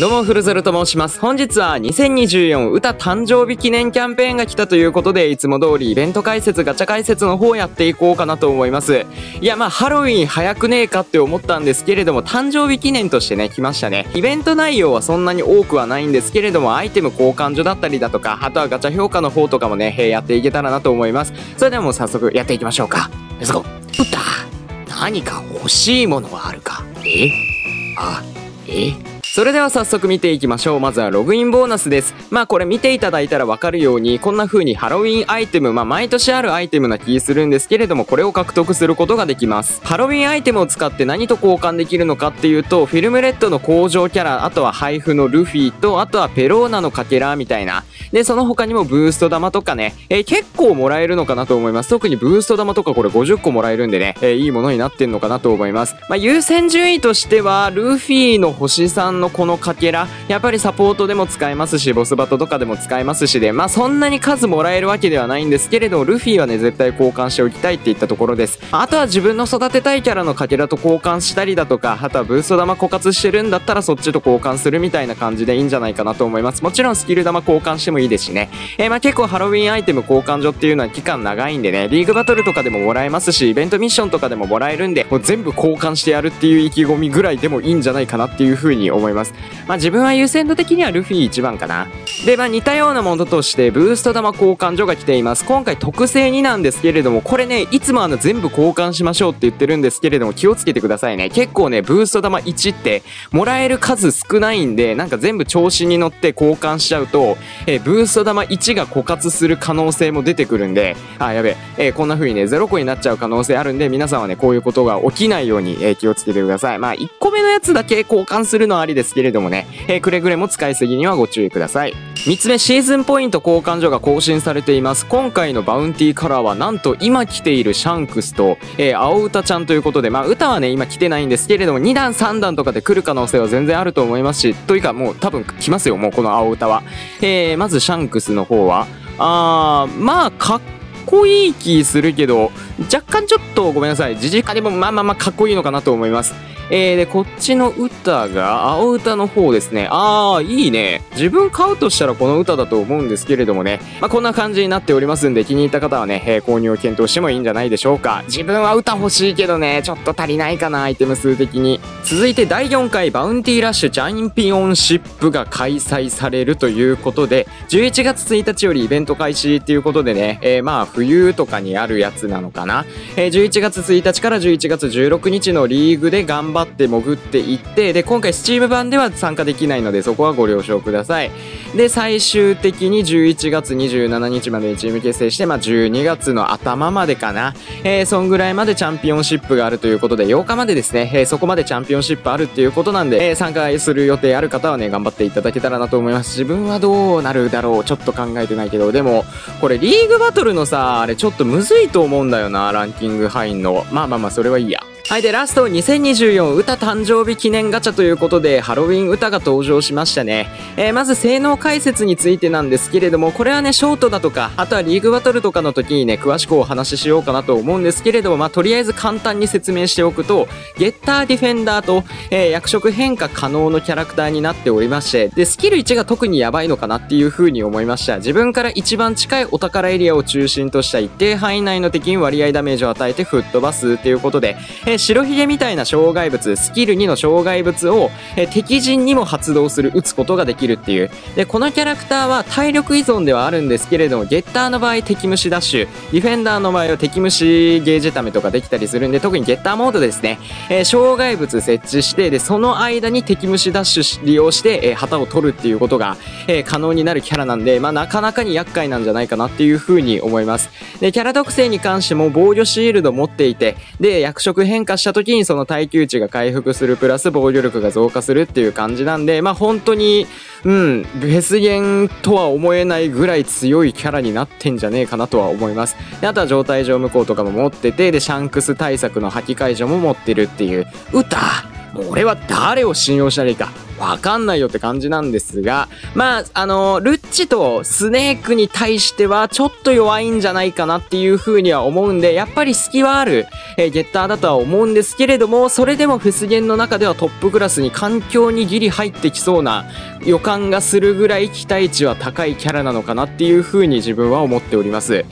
どうも、フルゼルと申します。本日は2024歌誕生日記念キャンペーンが来たということで、いつも通りイベント解説、ガチャ解説の方やっていこうかなと思います。いや、まあ、ハロウィン早くねえかって思ったんですけれども、誕生日記念としてね、来ましたね。イベント内容はそんなに多くはないんですけれども、アイテム交換所だったりだとか、あとはガチャ評価の方とかもね、やっていけたらなと思います。それではもう早速やっていきましょうか。レッツゴー歌何か欲しいものはあるか？え？あ、え？それでは早速見ていきましょう。まずはログインボーナスです。まあこれ見ていただいたらわかるように、こんな風にハロウィンアイテム、まあ毎年あるアイテムな気するんですけれども、これを獲得することができます。ハロウィンアイテムを使って何と交換できるのかっていうと、フィルムレッドの工場キャラ、あとは配布のルフィと、あとはペローナのかけらみたいな。で、その他にもブースト玉とかね、えー、結構もらえるのかなと思います。特にブースト玉とかこれ50個もらえるんでね、えー、いいものになってんのかなと思います。まあ優先順位としては、ルフィの星3のこのかけら、やっぱりサポートでも使えますし、ボスバトとかでも使えますしで、まあそんなに数もらえるわけではないんですけれど、ルフィはね、絶対交換しておきたいっていったところです。あとは自分の育てたいキャラのかけらと交換したりだとか、あとはブースト玉枯渇してるんだったらそっちと交換するみたいな感じでいいんじゃないかなと思います。もちろんスキル玉交換してもいいですしね。えー、まあ結構ハロウィンアイテム交換所っていうのは期間長いんでね、リーグバトルとかでももらえますし、イベントミッションとかでももらえるんで、もう全部交換してやるっていう意気込みぐらいでもいいんじゃないかなっていう風に思います。ます。まあ自分は優先度的にはルフィ1番かな。で、まあ似たようなものとして、ブースト玉交換所が来ています。今回特製2なんですけれども、これね、いつもあの全部交換しましょうって言ってるんですけれども、気をつけてくださいね。結構ね、ブースト玉1って、もらえる数少ないんで、なんか全部調子に乗って交換しちゃうと、えー、ブースト玉1が枯渇する可能性も出てくるんで、あ、やべえ、えー、こんな風にね、0個になっちゃう可能性あるんで、皆さんはね、こういうことが起きないように、えー、気をつけてください。まあ、1個目のやつだけ交換するのはありですですけれどもね、えー、くれぐれも使いすぎにはご注意ください。3つ目、シーズンポイント交換所が更新されています。今回のバウンティーカラーはなんと今来ているシャンクスと、えー、青歌ちゃんということで、まあ歌はね、今来てないんですけれども、2段3段とかで来る可能性は全然あると思いますし、というかもう多分来ますよ、もうこの青歌は。えー、まずシャンクスの方は、あー、まあかっこいい気するけど、若干ちょっとごめんなさい。時事化でもまあまあまあかっこいいのかなと思います。えー、で、こっちのウタが、青ウタの方ですね。あー、いいね。自分買うとしたらこのウタだと思うんですけれどもね。まあ、こんな感じになっておりますんで、気に入った方はね、えー、購入を検討してもいいんじゃないでしょうか。自分はウタ欲しいけどね、ちょっと足りないかな、アイテム数的に。続いて第4回バウンティーラッシュチャンピオンシップが開催されるということで、11月1日よりイベント開始っていうことでね、えー、まあ、冬とかにあるやつなのかな。えー、11月1日から11月16日のリーグで頑張って潜っていって、で、今回 Steam 版では参加できないので、そこはご了承ください。で、最終的に11月27日までにチーム結成して、まあ、12月の頭までかな。えー、そんぐらいまでチャンピオンシップがあるということで、8日までですね、えー、そこまでチャンピオンシップあるっていうことなんで、えー、参加する予定ある方はね、頑張っていただけたらなと思います。自分はどうなるだろうちょっと考えてないけど、でも、これリーグバトルのさ、あれちょっとむずいと思うんだよな、ランキング範囲の。まあまあまあ、それはいいや。はい。で、ラスト、2024歌誕生日記念ガチャということで、ハロウィン歌が登場しましたね。えー、まず、性能解説についてなんですけれども、これはね、ショートだとか、あとはリーグバトルとかの時にね、詳しくお話ししようかなと思うんですけれども、まあ、とりあえず簡単に説明しておくと、ゲッターディフェンダーと、えー、役職変化可能のキャラクターになっておりまして、で、スキル1が特にやばいのかなっていう風に思いました。自分から一番近いお宝エリアを中心とした一定範囲内の敵に割合ダメージを与えて吹っ飛ばすっていうことで、えー、白ひげみたいな障害物、スキル2の障害物を、え敵陣にも発動する、撃つことができるっていう。で、このキャラクターは体力依存ではあるんですけれども、ゲッターの場合敵虫ダッシュ、ディフェンダーの場合は敵虫ゲージためとかできたりするんで、特にゲッターモードですね、えー、障害物設置して、で、その間に敵虫ダッシュ利用して、えー、旗を取るっていうことが、えー、可能になるキャラなんで、まあ、なかなかに厄介なんじゃないかなっていう風に思います。で、キャラ特性に関しても防御シールド持っていて、で、役職変化した時にその耐久値が回復するプラス防御力が増加するっていう感じなんで、まあ本当に、うん、ベスゲンとは思えないぐらい強いキャラになってんじゃねえかなとは思います。であとは状態上無効とかも持ってて、で、シャンクス対策の破棄解除も持ってるっていう、歌もう俺は誰を信用したらいいかわかんないよって感じなんですが、まあ、あの、ルッチとスネークに対してはちょっと弱いんじゃないかなっていう風には思うんで、やっぱり隙はある、えー、ゲッターだとは思うんですけれども、それでもフスゲンの中ではトップクラスに環境にギリ入ってきそうな予感がするぐらい期待値は高いキャラなのかなっていう風に自分は思っております。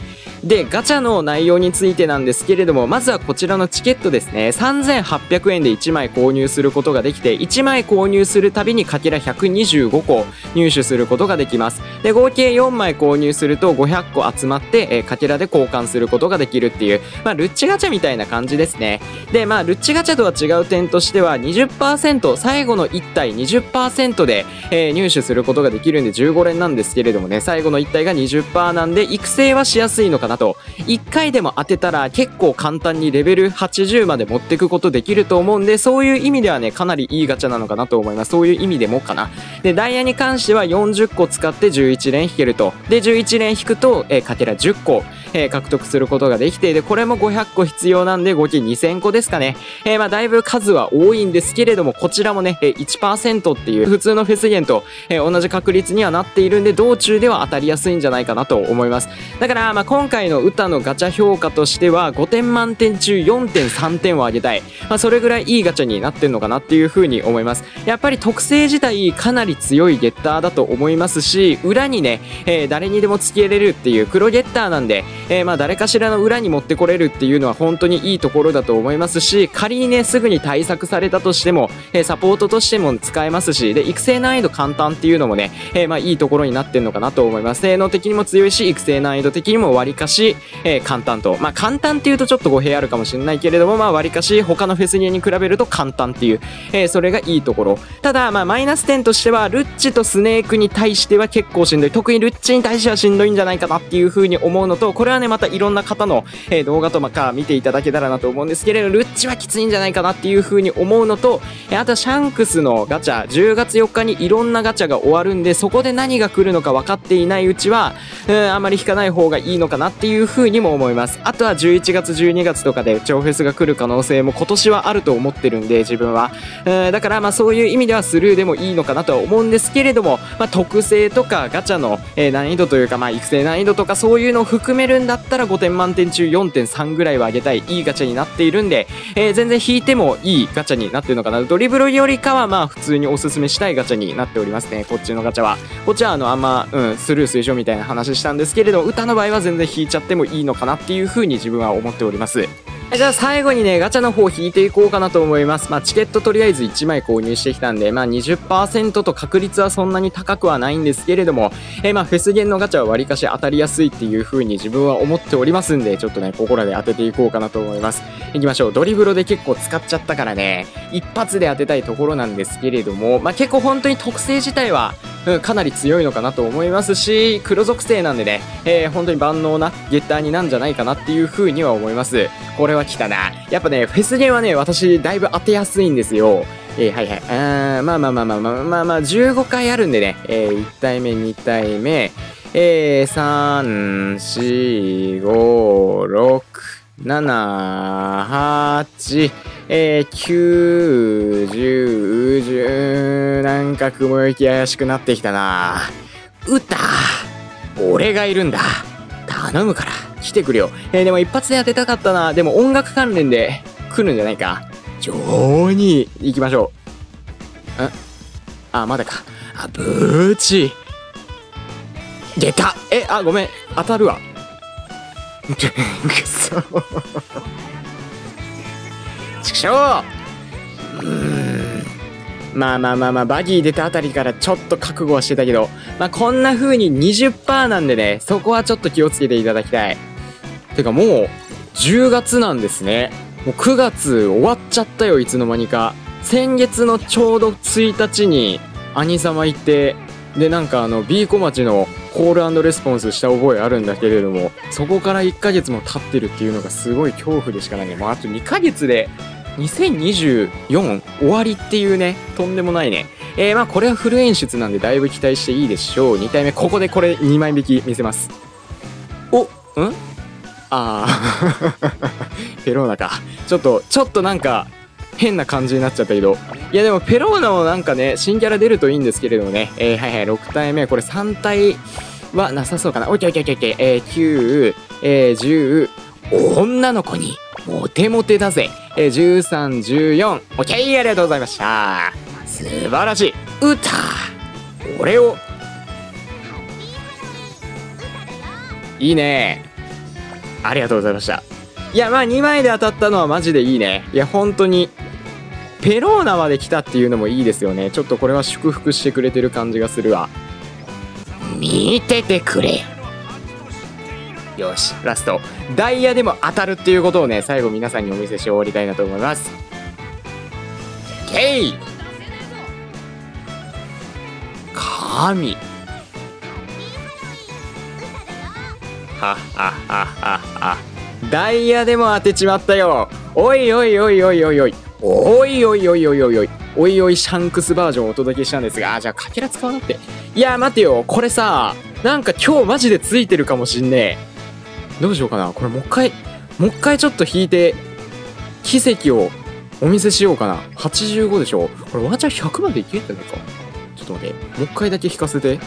で、ガチャの内容についてなんですけれども、まずはこちらのチケットですね。3800円で1枚購入することができて、1枚購入するたびにかけら125個入手することができます。で、合計4枚購入すると500個集まって、えー、かけらで交換することができるっていう、まあ、ルッチガチャみたいな感じですね。で、まあ、ルッチガチャとは違う点としては20%、最後の1体20%で、えー、入手することができるんで15連なんですけれどもね、最後の1体が20%なんで、育成はしやすいのかなと。1回でも当てたら結構簡単にレベル80まで持っていくことできると思うんで、そういう意味ではね、かなりいいガチャなのかなと思います。ういう意味でもかな。で、ダイヤに関しては40個使って11連引けると。で、11連引くと、えー、かけら10個。えー、獲得することができて、で、これも500個必要なんで、合計2000個ですかね。えー、まあ、だいぶ数は多いんですけれども、こちらもね、えー、1%っていう普通のフェスゲンと、えー、同じ確率にはなっているんで、道中では当たりやすいんじゃないかなと思います。だから、まあ、今回の歌のガチャ評価としては、5点満点中4.3点を上げたい。まあ、それぐらいいいガチャになってんのかなっていう風に思います。やっぱり特性自体かなり強いゲッターだと思いますし、裏にね、えー、誰にでも付けれるっていう黒ゲッターなんで、えー、まあ誰かしらの裏に持ってこれるっていうのは本当にいいところだと思いますし、仮にね、すぐに対策されたとしても、えー、サポートとしても使えますし、で、育成難易度簡単っていうのもね、えー、まあいいところになってんのかなと思います。性能的にも強いし、育成難易度的にも割かし、えー、簡単と。まあ簡単っていうとちょっと語弊あるかもしれないけれども、まあ割かし他のフェスゲーに比べると簡単っていう、えー、それがいいところ。ただ、まあマイナス点としては、ルッチとスネークに対しては結構しんどい。特にルッチに対してはしんどいんじゃないかなっていう風に思うのと、これはね、またいろんな方の、えー、動画とか見ていただけたらなと思うんですけれど、ルッチはきついんじゃないかなっていう風に思うのと、えー、あとはシャンクスのガチャ、10月4日にいろんなガチャが終わるんで、そこで何が来るのか分かっていないうちは、うん、あまり引かない方がいいのかなっていう風にも思います。あとは11月、12月とかで超フェスが来る可能性も今年はあると思ってるんで、自分は。うん、だからまあそういう意味ではスルーでもいいのかなとは思うんですけれども、まあ特性とかガチャの、え、難易度というかまあ育成難易度とかそういうのを含めるんだったら5点満点中4.3ぐらいは上げたいいいガチャになっているんで、えー、全然引いてもいいガチャになってるのかな。ドリブルよりかはまあ普通におすすめしたいガチャになっておりますね。こっちのガチャは。こっちはあのあんま、うん、スルー推奨みたいな話したんですけれど、歌の場合は全然引いちゃってもいいのかなっていう風に自分は思っております。じゃあ最後にね、ガチャの方引いていこうかなと思います。まあチケットとりあえず1枚購入してきたんで、まあ20%と確率はそんなに高くはないんですけれども、え、まあフェスゲンのガチャは割かし当たりやすいっていう風に自分は思っておりますんで、ちょっとね、ここらで当てていこうかなと思います。いきましょう。ドリブロで結構使っちゃったからね、一発で当てたいところなんですけれども、まあ結構本当に特性自体は、うん、かなり強いのかなと思いますし、黒属性なんでね、えー、本当に万能なゲッターになんじゃないかなっていう風には思います。これは来たな。やっぱね、フェスゲーはね、私、だいぶ当てやすいんですよ。えー、はいはい。あーまあまあまあまあまあまあまあ、15回あるんでね、えー、1体目、2体目、えー、3、4、5、6、7、8、えー、9、10、10、なんか雲行き怪しくなってきたな。うた俺がいるんだ。頼むから、来てくれよ。えー、でも一発で当てたかったな。でも音楽関連で来るんじゃないか。上に行きましょう。んあ、まだか。あ、ブーチ。出たえ、あ、ごめん。当たるわ。くそ。ちくしょうーん。まあまあまあまあ、バギー出たあたりからちょっと覚悟はしてたけど、まあこんな風に20%なんでね、そこはちょっと気をつけていただきたい。てかもう、10月なんですね。もう9月終わっちゃったよ、いつの間にか。先月のちょうど1日に、兄様行って、で、なんかあの、B 小町のコールレスポンスした覚えあるんだけれども、そこから1ヶ月も経ってるっていうのがすごい恐怖でしかないね。もうあと2ヶ月で、2024終わりっていうね、とんでもないね。えー、まあこれはフル演出なんでだいぶ期待していいでしょう。2体目、ここでこれ2枚引き見せます。お、ん？あー ペローナか。ちょっと、ちょっとなんか、変な感じになっちゃったけど。いやでもペローナもなんかね、新キャラ出るといいんですけれどもね。えー、はいはい、6体目。これ3体はなさそうかな。オッケーオッケーオッケーオッケー。えー、9、えー、10、女の子に、モテモテだぜ。えー、13、14、オッケーありがとうございました。素晴らしい。歌俺を。いいね。ありがとうございました。いや、まあ2枚で当たったのはマジでいいね。いや、本当に。ペローナまで来たっていうのもいいですよね。ちょっとこれは祝福してくれてる感じがするわ。見ててくれ。よし、ラスト。ダイヤでも当たるっていうことをね、最後皆さんにお見せして終わりたいなと思います。ケイ神はははは。ダイヤでも当てちまったよ。おいおいおいおいおいおい。おいおいおいおいおいおい。おいおいシャンクスバージョンをお届けしたんですが、あ、じゃあかけら使わなくて。いや、待てよ。これさ、なんか今日マジでついてるかもしんねえ。どうしようかな。これもう一回、もう一回ちょっと引いて、奇跡をお見せしようかな。85でしょ？これワンチャン100までいけてないか？ちょっと待って。もう一回だけ引かせて。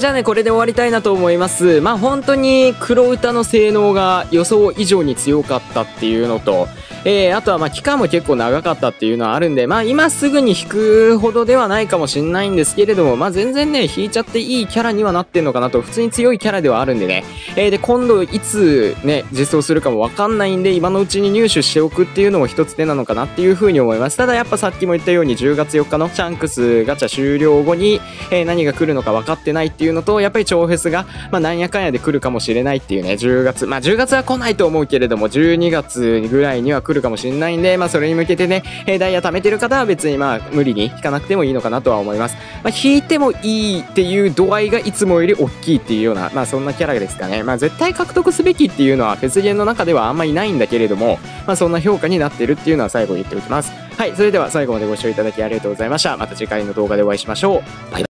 じゃあね、これで終わりたいなと思います。まあ本当に黒歌の性能が予想以上に強かったっていうのと、えー、あとはまあ期間も結構長かったっていうのはあるんで、まあ今すぐに引くほどではないかもしんないんですけれども、まあ全然ね、引いちゃっていいキャラにはなってんのかなと、普通に強いキャラではあるんでね。えー、で、今度いつね、実装するかもわかんないんで、今のうちに入手しておくっていうのも一つ手なのかなっていうふうに思います。ただやっぱさっきも言ったように10月4日のチャンクスガチャ終了後に、えー、何が来るのか分かってないっていうのと、やっぱり超フェスが、まあなんやかんやで来るかもしれないっていうね、10月、まあ10月は来ないと思うけれども、12月ぐらいには来る来るかもしれないんで、まあそれに向けてね、えー、ダイヤ貯めてる方は別にまあ無理に引かなくてもいいのかなとは思います。まあ引いてもいいっていう度合いがいつもより大きいっていうような、まあそんなキャラですかね。まあ絶対獲得すべきっていうのはフェスゲンの中ではあんまりないんだけれども、まあそんな評価になってるっていうのは最後言っておきます。はい、それでは最後までご視聴いただきありがとうございました。また次回の動画でお会いしましょう。バイバイ。